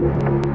you.